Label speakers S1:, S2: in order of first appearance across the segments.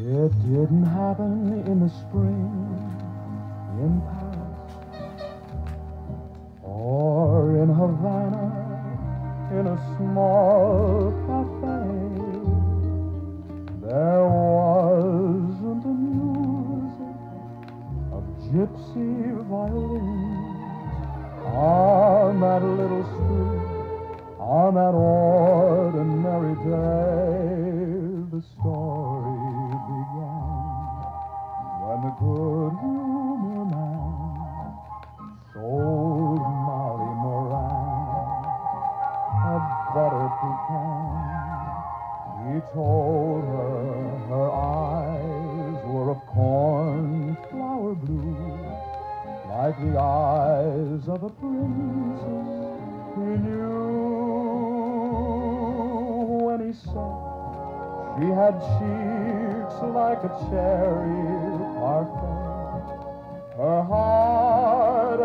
S1: It didn't happen in the spring in Paris or in Havana in a small cafe. There wasn't music of gypsy violins on that little street on that ordinary day. He told her her eyes were of cornflower blue, like the eyes of a princess he knew. When he saw she had cheeks like a cherry parfait, her heart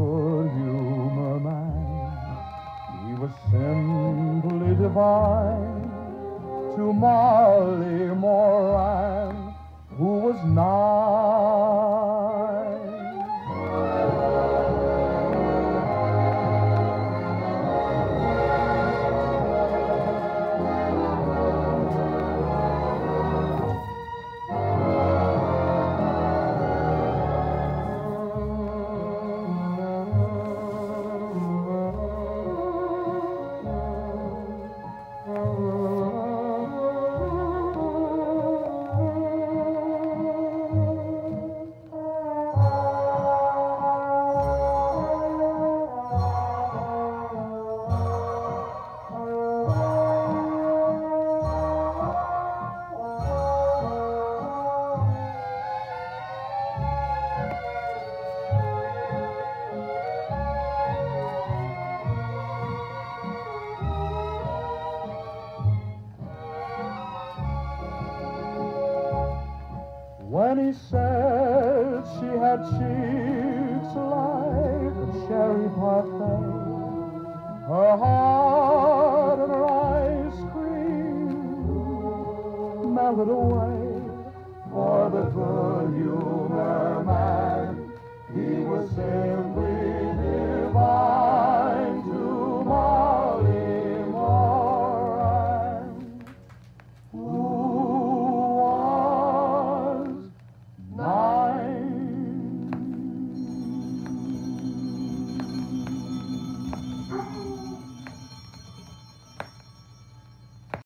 S1: good humor man. He was simply divine to Molly Moran, who was nine. When he said she had cheeks like a cherry parfait, her heart and her ice cream melted away for the good man. He was simply